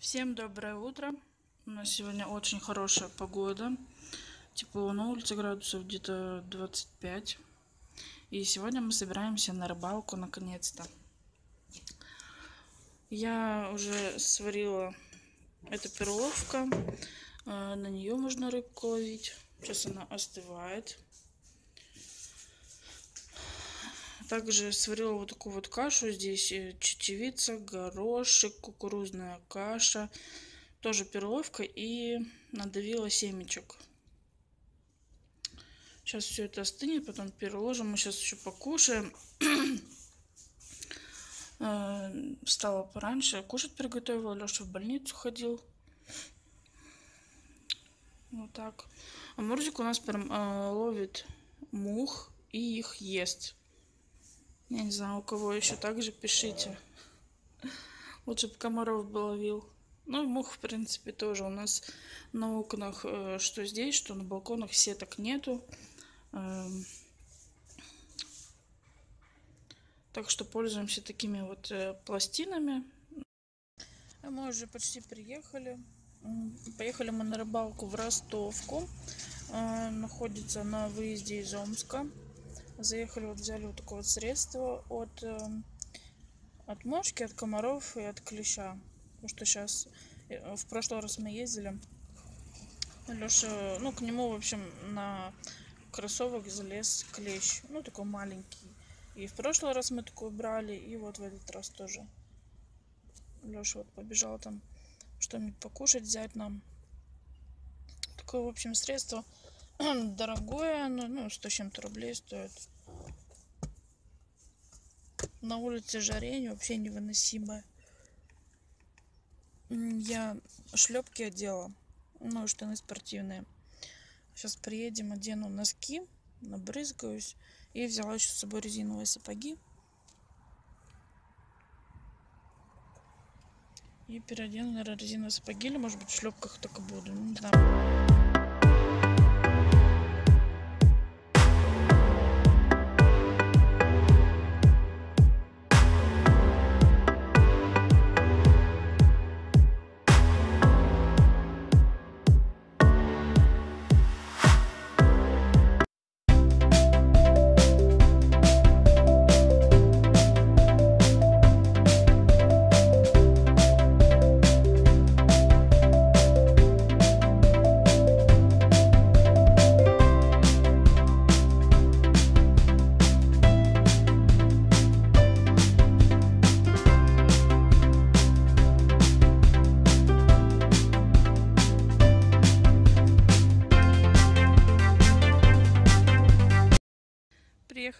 Всем доброе утро. У нас сегодня очень хорошая погода. Тепло на улице градусов где-то 25. И сегодня мы собираемся на рыбалку наконец-то. Я уже сварила эту перловка. Э, на нее можно рыбку ловить. Сейчас она остывает. Также сварила вот такую вот кашу. Здесь э, чечевица, горошек, кукурузная каша. Тоже перловка и надавила семечек. Сейчас все это остынет, потом переложим. Мы сейчас еще покушаем. Э, встала пораньше, кушать приготовила. Леша в больницу ходил. Вот так. А Мурзик у нас прям э, ловит мух и их ест. Я не знаю, у кого еще так же пишите. Лучше бы комаров бы ловил. Ну, мух, в принципе, тоже. У нас на окнах, э, что здесь, что на балконах сеток нету. Эм. Так что пользуемся такими вот э, пластинами. Мы уже почти приехали. Поехали мы на рыбалку в Ростовку. Э, находится на выезде из Омска заехали, вот взяли вот такое вот средство от, э, от мошки, от комаров и от клеща. Потому что сейчас, э, в прошлый раз мы ездили, Леша, ну, к нему, в общем, на кроссовок залез клещ, ну, такой маленький. И в прошлый раз мы такой брали, и вот в этот раз тоже. Леша вот побежал там что-нибудь покушать взять нам. Такое, в общем, средство дорогое оно, ну, 100 чем-то рублей стоит. На улице жарение вообще невыносимое. Я шлепки одела, ну, штаны спортивные. Сейчас приедем, одену носки, набрызгаюсь. И взяла еще с собой резиновые сапоги. И переодену, наверное, резиновые сапоги. Или, может быть, в шлепках только буду. Не знаю.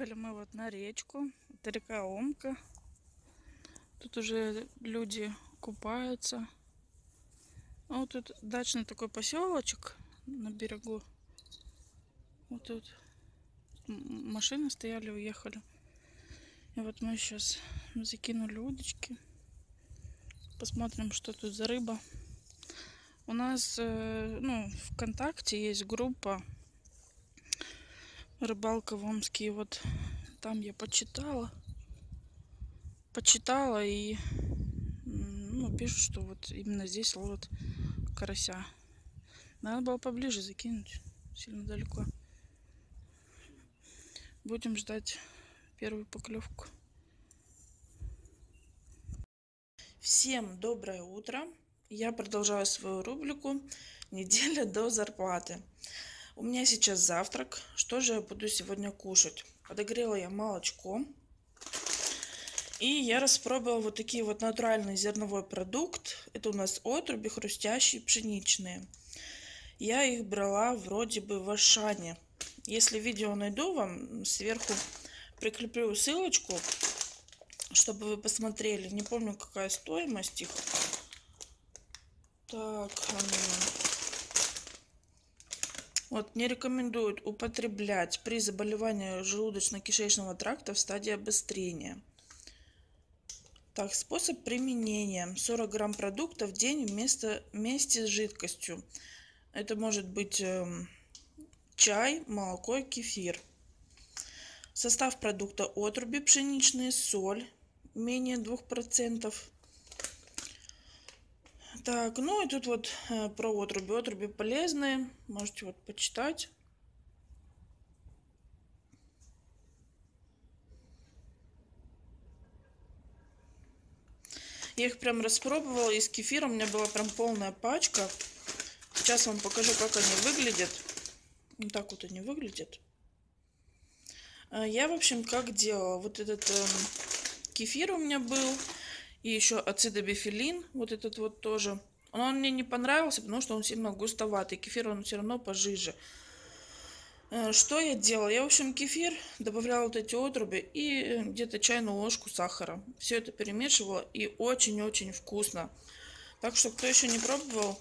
Приехали мы вот на речку. Это река Омка. Тут уже люди купаются. А вот тут дачный такой поселочек на берегу. Вот тут машины стояли, уехали. И вот мы сейчас закинули удочки. Посмотрим, что тут за рыба. У нас э, ну, ВКонтакте есть группа рыбалка в Омске. вот там я почитала. Почитала и ну, пишут, что вот именно здесь ловят карася. Надо было поближе закинуть. Сильно далеко. Будем ждать первую поклевку. Всем доброе утро. Я продолжаю свою рубрику «Неделя до зарплаты». У меня сейчас завтрак. Что же я буду сегодня кушать? Подогрела я молочко. И я распробовала вот такие вот натуральный зерновой продукт. Это у нас отруби хрустящие пшеничные. Я их брала вроде бы в Ашане. Если видео найду, вам сверху прикреплю ссылочку, чтобы вы посмотрели. Не помню, какая стоимость их. Так, вот, не рекомендуют употреблять при заболевании желудочно-кишечного тракта в стадии обострения. Так, способ применения. 40 грамм продукта в день вместо, вместе с жидкостью. Это может быть э, чай, молоко, кефир. Состав продукта отруби пшеничные, соль менее 2%, Так, ну и тут вот э, про отруби. Отруби полезные, можете вот почитать. Я их прям распробовала, и с кефиром у меня была прям полная пачка. Сейчас вам покажу, как они выглядят. Вот так вот они выглядят. А, я, в общем, как делала. Вот этот э, кефир у меня был. И еще ацидобифилин. Вот этот вот тоже. Но он мне не понравился, потому что он сильно густоватый. Кефир он все равно пожиже. Э, что я делала? Я, в общем, кефир добавляла вот эти отруби и э, где-то чайную ложку сахара. Все это перемешивала и очень-очень вкусно. Так что, кто еще не пробовал,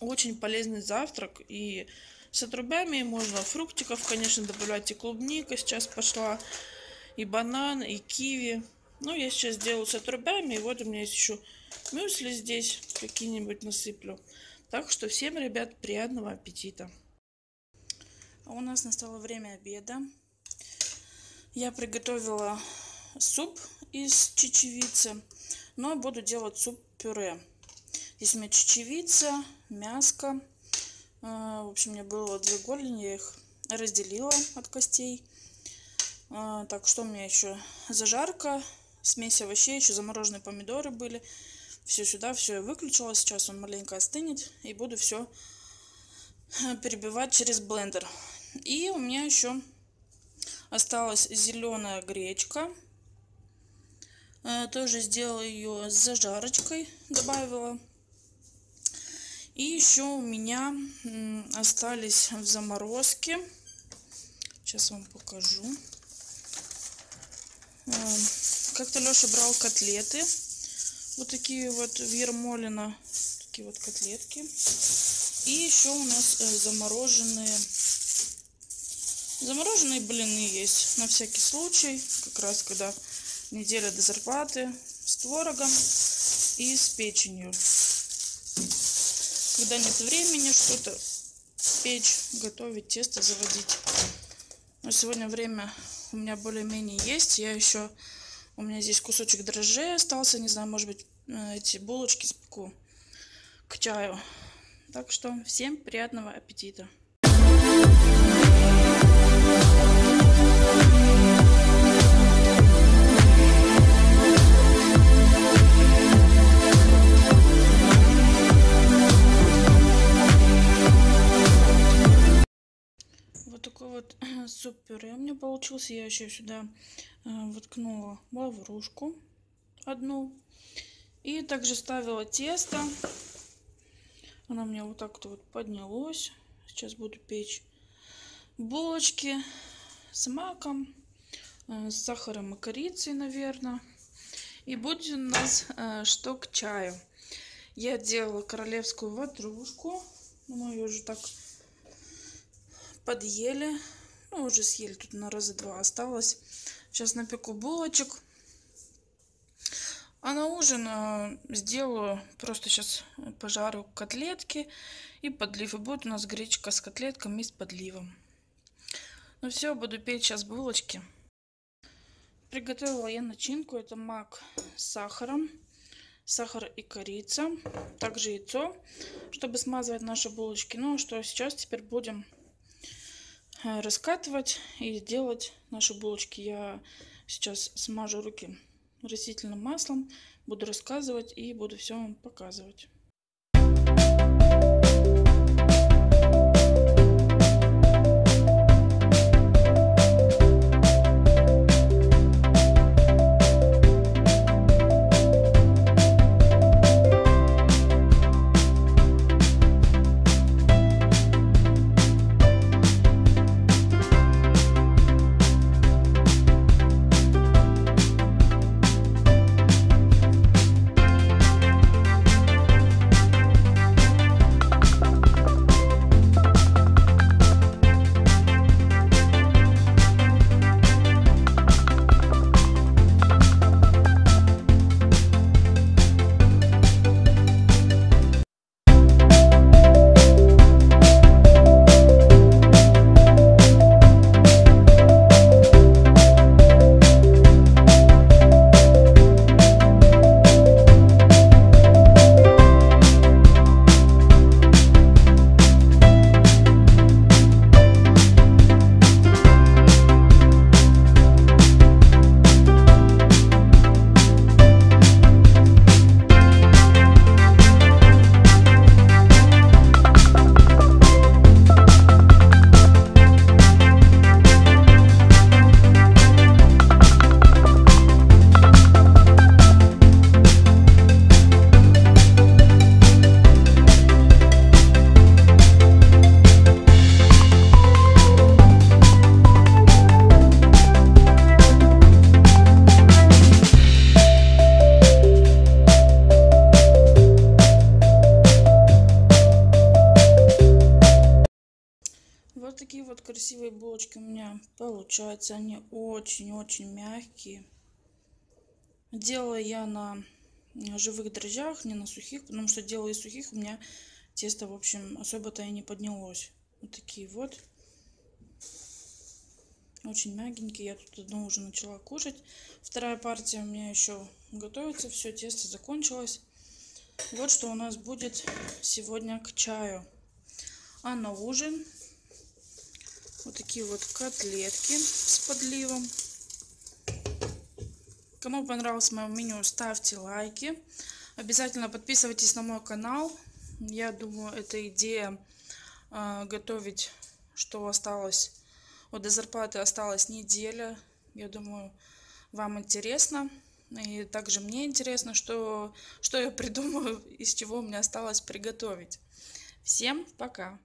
очень полезный завтрак. И с отрубями можно фруктиков, конечно, добавлять. И клубника сейчас пошла, и банан, и киви. Ну, я сейчас делаю с отрубями. И вот у меня есть еще мюсли здесь какие-нибудь насыплю. Так что всем, ребят, приятного аппетита. А у нас настало время обеда. Я приготовила суп из чечевицы, но буду делать суп-пюре. Здесь у меня чечевица, мяско. А, в общем, у меня было две голени, я их разделила от костей. А, так, что у меня еще? Зажарка, смесь овощей, еще замороженные помидоры были. Все сюда, все выключила. Сейчас он маленько остынет. И буду все перебивать через блендер. И у меня еще осталась зеленая гречка. Э, тоже сделала ее с зажарочкой, добавила. И еще у меня остались в заморозке. Сейчас вам покажу. Как-то Леша брал котлеты. Вот такие вот в Ермолино. Такие вот котлетки. И еще у нас э, замороженные Замороженные блины есть на всякий случай, как раз когда неделя до зарплаты, с творогом и с печенью. Когда нет времени что-то печь, готовить, тесто заводить. Но сегодня время у меня более-менее есть. Я еще... У меня здесь кусочек дрожжей остался. Не знаю, может быть, э, эти булочки спеку к чаю. Так что всем приятного аппетита. Вот такой вот суп-пюре у меня получился. Я еще сюда воткнула лаврушку одну. И также ставила тесто. Оно у меня вот так-то вот поднялось. Сейчас буду печь булочки с маком, э, с сахаром и корицей, наверное. И будет у нас э, что к чаю. Я делала королевскую ватрушку. Ну, мы ее уже так подъели. Ну, уже съели, тут на раза два осталось. Сейчас напеку булочек. А на ужин э, сделаю, просто сейчас пожарю котлетки и подлив. И будет у нас гречка с котлетками и с подливом. Ну все, буду печь сейчас булочки. Приготовила я начинку. Это мак с сахаром, сахар и корица. Также яйцо, чтобы смазывать наши булочки. Ну что, сейчас теперь будем раскатывать и делать наши булочки. Я сейчас смажу руки растительным маслом, буду рассказывать и буду все вам показывать. Меня получается. Они очень-очень мягкие. Делала я на живых дрожжах, не на сухих, потому что делая из сухих, у меня тесто, в общем, особо-то и не поднялось. Вот такие вот. Очень мягенькие. Я тут одну уже начала кушать. Вторая партия у меня еще готовится. Все, тесто закончилось. Вот что у нас будет сегодня к чаю. А на ужин вот такие вот котлетки с подливом. Кому понравилось мое меню, ставьте лайки. Обязательно подписывайтесь на мой канал. Я думаю, эта идея э, готовить, что осталось, вот до зарплаты осталась неделя. Я думаю, вам интересно. И также мне интересно, что, что я придумаю, из чего мне осталось приготовить. Всем пока!